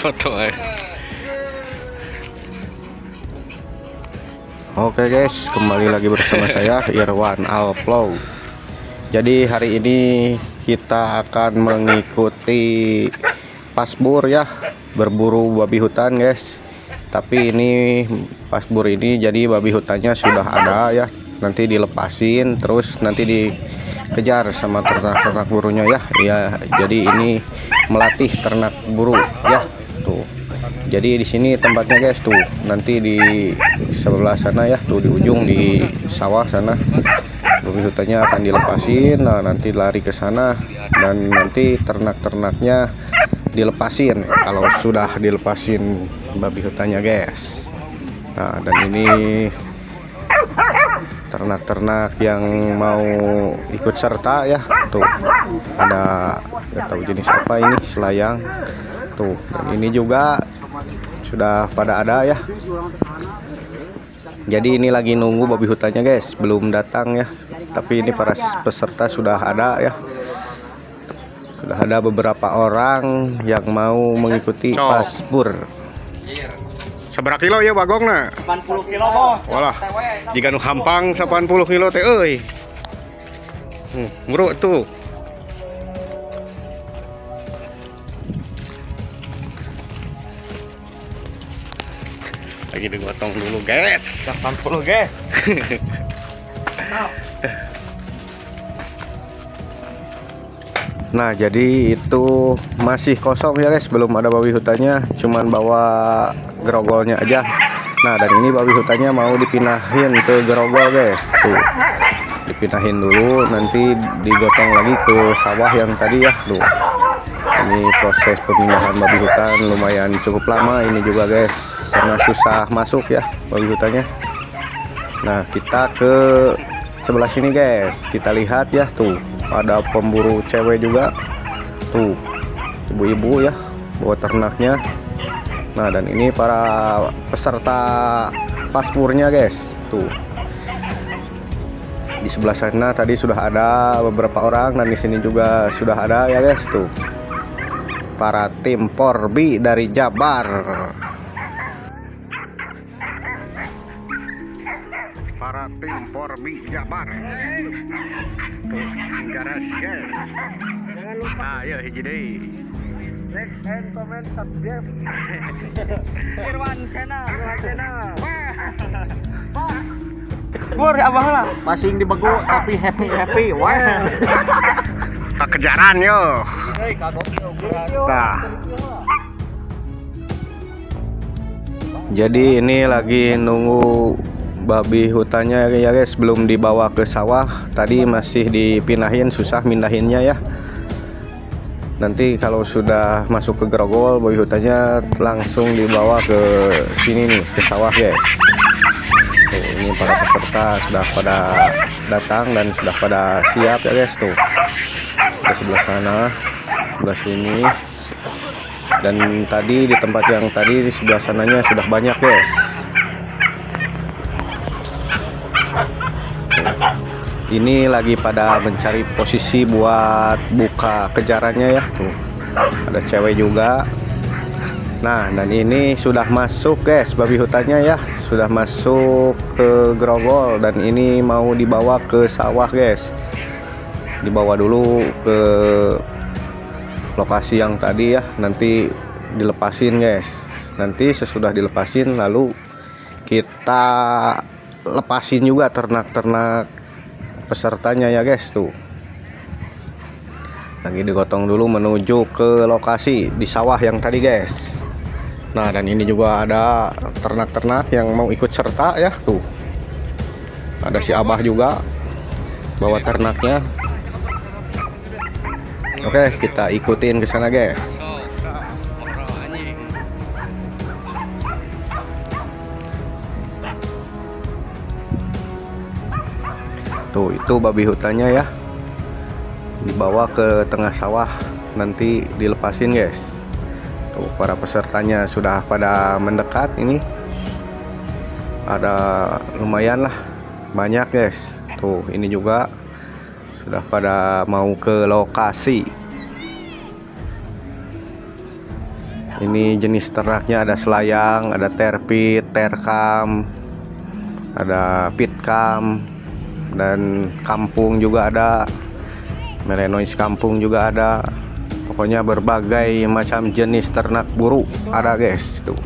Tuh, eh. Oke guys, kembali lagi bersama saya Irwan Alplow. Jadi hari ini kita akan mengikuti pasbur ya, berburu babi hutan guys. Tapi ini pasbur ini jadi babi hutannya sudah ada ya, nanti dilepasin terus nanti dikejar sama ternak-ternak burunya ya. Ya, jadi ini melatih ternak buru ya. Jadi di sini tempatnya guys tuh. Nanti di sebelah sana ya tuh di ujung di sawah sana. Babi hutannya akan dilepasin. Nah nanti lari ke sana dan nanti ternak-ternaknya dilepasin kalau sudah dilepasin babi hutannya guys. Nah dan ini ternak-ternak yang mau ikut serta ya tuh. Ada nggak tahu jenis apa ini selayang. Tuh dan ini juga sudah pada ada ya jadi ini lagi nunggu babi hutannya guys belum datang ya tapi ini para peserta sudah ada ya sudah ada beberapa orang yang mau mengikuti Cok. paspur Seberapa kilo ya bagongna? 80 kilo bos Walah, jika nu hampang 80 kilo teh euy. Hmm, tuh. Lagi digotong dulu, guys. 80 guys. Nah jadi itu masih kosong ya guys. Belum ada babi hutannya cuman bawa gerogolnya aja. Nah dan ini babi hutannya mau dipindahin ke gerogol guys. Tuh. Dipindahin dulu nanti digotong lagi ke sawah yang tadi ya. Tuh. Ini proses pemindahan babi hutan lumayan cukup lama ini juga guys karena susah masuk ya babi hutannya Nah kita ke sebelah sini guys. Kita lihat ya tuh. Ada pemburu cewek juga. Tuh ibu-ibu ya bawa ternaknya. Nah dan ini para peserta paspurnya guys. Tuh. Di sebelah sana tadi sudah ada beberapa orang dan di sini juga sudah ada ya guys. Tuh. Para tim Porbi dari Jabar para tim Porbi Jabar tuh garas guys jangan lupa nah ya hiji deui like and comment subscribe. Irwan channel Irwan channel Pur abang lah. Masing di bego tapi happy happy. Wah. Kejaran yo. Nah. Jadi ini lagi nunggu babi hutannya ya guys belum dibawa ke sawah. Tadi masih dipindahin susah mindahinnya ya. Nanti kalau sudah masuk ke grogol babi hutannya langsung dibawa ke sini nih ke sawah guys. Tuh, ini para peserta sudah pada datang dan sudah pada siap ya guys. Tuh ke sebelah sana sebelah sini. Dan tadi di tempat yang tadi di sebelah sananya sudah banyak guys ini lagi pada mencari posisi buat buka kejarannya ya. Tuh ada cewek juga. Nah dan ini sudah masuk guys babi hutannya ya. Sudah masuk ke grogol dan ini mau dibawa ke sawah guys. Dibawa dulu ke lokasi yang tadi ya. Nanti dilepasin guys. Nanti sesudah dilepasin lalu kita lepasin juga ternak-ternak pesertanya ya guys tuh. Lagi digotong dulu menuju ke lokasi di sawah yang tadi guys. Nah dan ini juga ada ternak-ternak yang mau ikut serta ya tuh. Ada si abah juga bawa ternaknya. Oke kita ikutin ke sana guys tuh itu babi hutannya ya. Dibawa ke tengah sawah nanti dilepasin guys. Tuh para pesertanya sudah pada mendekat ini. Ada lumayan lah banyak guys. Tuh ini juga sudah pada mau ke lokasi. Ini jenis ternaknya ada selayang ada terpit terkam ada pitkam dan kampung juga ada. Melenois kampung juga ada. Pokoknya berbagai macam jenis ternak buruk ada guys tuh.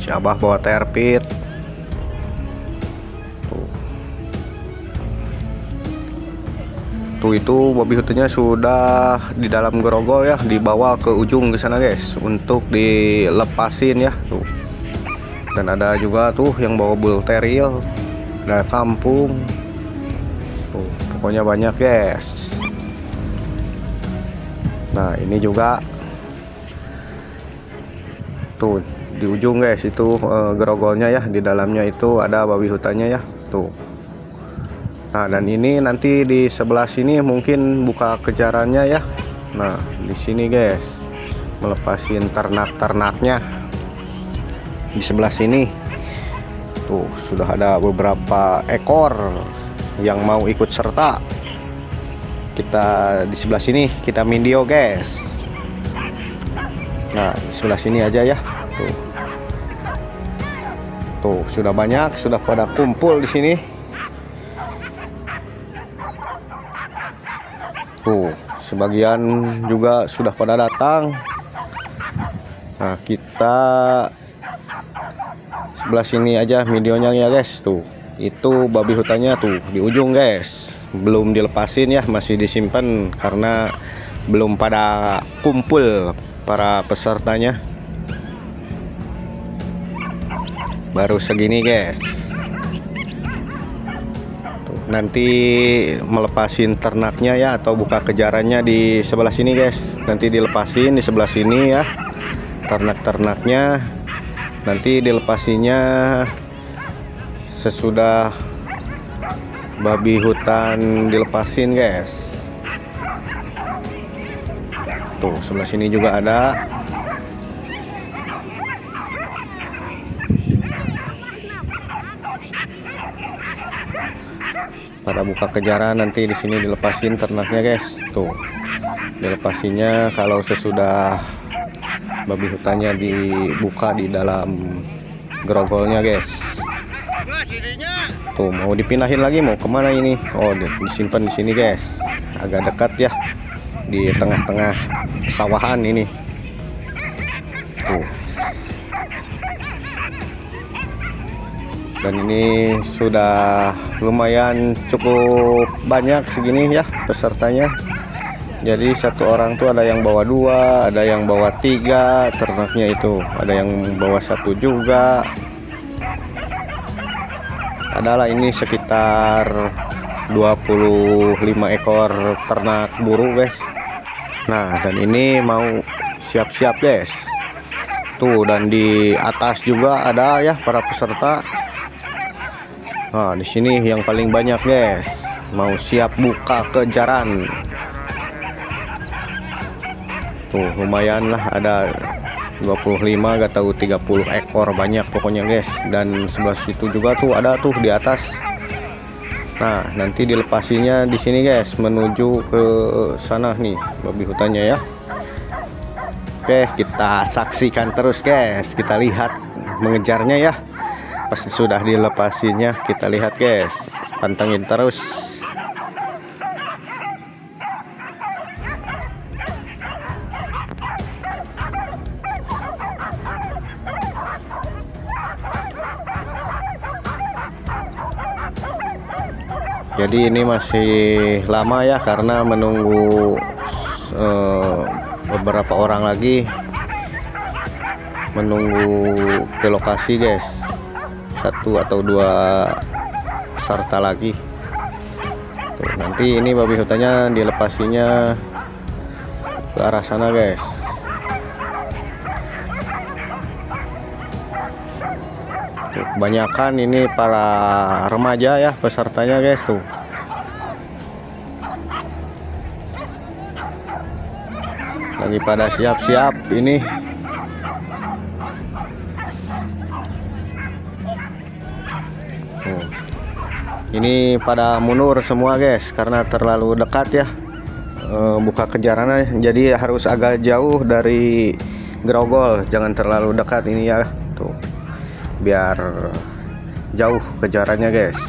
Syabah bawa terpit. Tuh. Tuh itu babi hutannya sudah di dalam gerogol ya dibawa ke ujung ke sana guys untuk dilepasin ya tuh. Dan ada juga tuh yang bawa bull terrier ada kampung. Tuh pokoknya banyak guys nah ini juga. Tuh di ujung guys itu eh, gerogolnya ya di dalamnya itu ada babi hutannya ya. Tuh. Nah dan ini nanti di sebelah sini mungkin buka kejarannya ya. Nah di sini guys melepasin ternak-ternaknya. Di sebelah sini tuh sudah ada beberapa ekor yang mau ikut serta. Kita di sebelah sini kita video guys. Nah di sebelah sini aja ya. Tuh. Tuh sudah banyak sudah pada kumpul di sini. Tuh sebagian juga sudah pada datang. Nah kita sebelah sini aja videonya ya guys. Tuh itu babi hutannya tuh di ujung guys. Belum dilepasin ya masih disimpan karena belum pada kumpul para pesertanya. Baru segini guys. Nanti melepasin ternaknya ya atau buka kejarannya di sebelah sini guys. Nanti dilepasin di sebelah sini ya ternak-ternaknya nanti dilepasinya sesudah babi hutan dilepasin guys. Tuh sebelah sini juga ada. Pada buka kejaran nanti di sini dilepasin ternaknya guys. Tuh dilepasinya kalau sesudah babi hutannya dibuka di dalam gerogolnya guys. Tuh mau dipindahin lagi mau ke mana ini? Oh disimpan di sini guys. Agak dekat ya di tengah-tengah sawahan ini. Tuh. Dan ini sudah lumayan cukup banyak segini ya pesertanya jadi satu orang tuh ada yang bawa dua ada yang bawa tiga ternaknya itu. Ada yang bawa satu juga. Adalah ini sekitar 25 ekor ternak buru guys. Nah dan ini mau siap-siap guys. Tuh dan di atas juga ada ya para peserta. Nah, di sini yang paling banyak, guys. Mau siap buka kejaran. Tuh, lumayan lah ada 25 gak tahu 30 ekor banyak pokoknya, guys. Dan sebelah situ juga tuh ada tuh di atas. Nah, nanti dilepasinya di sini, guys, menuju ke sana nih babi hutannya ya. Oke, kita saksikan terus, guys. Kita lihat mengejarnya ya pas sudah dilepasinya kita lihat guys pantengin terus jadi ini masih lama ya karena menunggu uh, beberapa orang lagi menunggu ke lokasi guys. Satu atau dua serta lagi. Tuh, nanti ini babi hutannya dilepasinya ke arah sana guys Tuh, kebanyakan ini para remaja ya pesertanya guys tuh. Lagi pada siap-siap ini. Ini pada mundur semua guys karena terlalu dekat ya eh, buka kejarannya. Jadi harus agak jauh dari grogol. Jangan terlalu dekat ini ya tuh biar jauh kejarannya guys.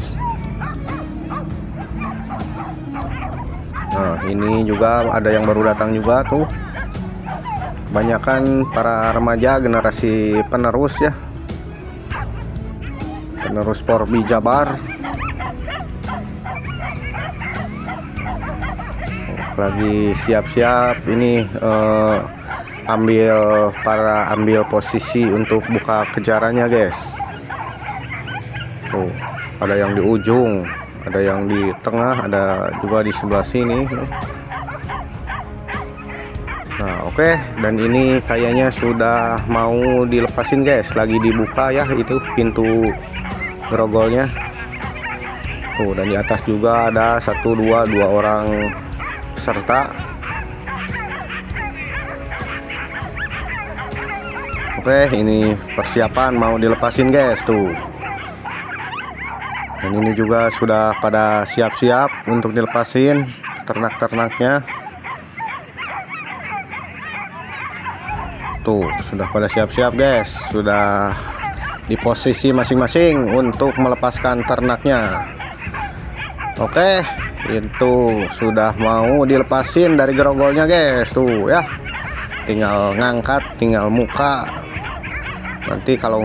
Nah ini juga ada yang baru datang juga tuh. Kebanyakan para remaja generasi penerus ya. Penerus Porbi Jabar. Lagi siap-siap ini eh, ambil para ambil posisi untuk buka kejarannya guys. Tuh ada yang di ujung ada yang di tengah ada juga di sebelah sini. Nah oke. Dan ini kayaknya sudah mau dilepasin guys. Lagi dibuka ya itu pintu grogolnya tuh dan di atas juga ada satu dua dua orang peserta oke ini persiapan mau dilepasin guys tuh. Dan ini juga sudah pada siap-siap untuk dilepasin ternak-ternaknya. Tuh sudah pada siap-siap guys. Sudah di posisi masing-masing untuk melepaskan ternaknya. Oke itu sudah mau dilepasin dari gerogolnya guys tuh ya. Tinggal ngangkat tinggal muka nanti kalau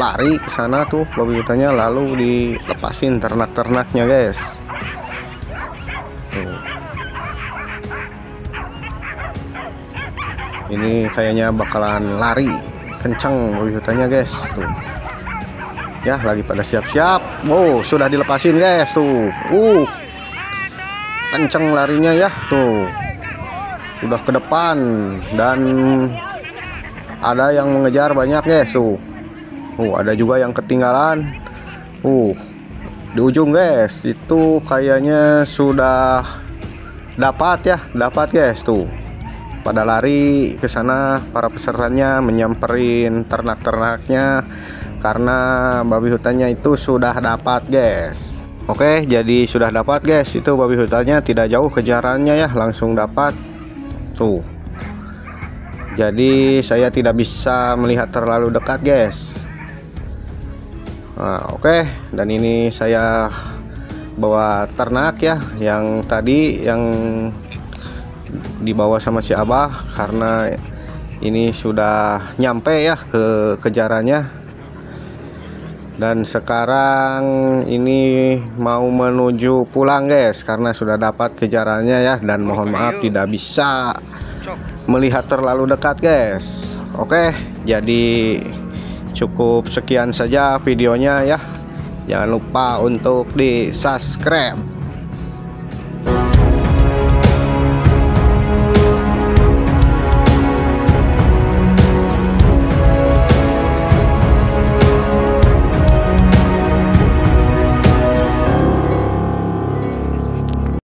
lari ke sana tuh babi hutannya lalu dilepasin ternak-ternaknya guys. Tuh. ini kayaknya bakalan lari kenceng babi hutannya guys. Tuh. Ya lagi pada siap-siap. Wow sudah dilepasin guys tuh. Uh. Kenceng larinya ya tuh. Sudah ke depan dan ada yang mengejar banyak guys. Tuh. Uh ada juga yang ketinggalan. Uh di ujung guys. Itu kayaknya sudah dapat ya dapat guys. Tuh. Pada lari ke sana para pesertanya menyamperin ternak-ternaknya karena babi hutannya itu sudah dapat guys. Oke jadi sudah dapat guys. Itu babi hutannya tidak jauh kejarannya ya langsung dapat. Tuh jadi saya tidak bisa melihat terlalu dekat guys. Nah, oke. Dan ini saya bawa ternak ya. Yang tadi yang dibawa sama si Abah karena ini sudah nyampe ya ke kejarannya. Dan sekarang ini mau menuju pulang guys karena sudah dapat kejarannya ya. Dan mohon maaf tidak bisa melihat terlalu dekat guys. Oke jadi cukup sekian saja videonya ya. Jangan lupa untuk di subscribe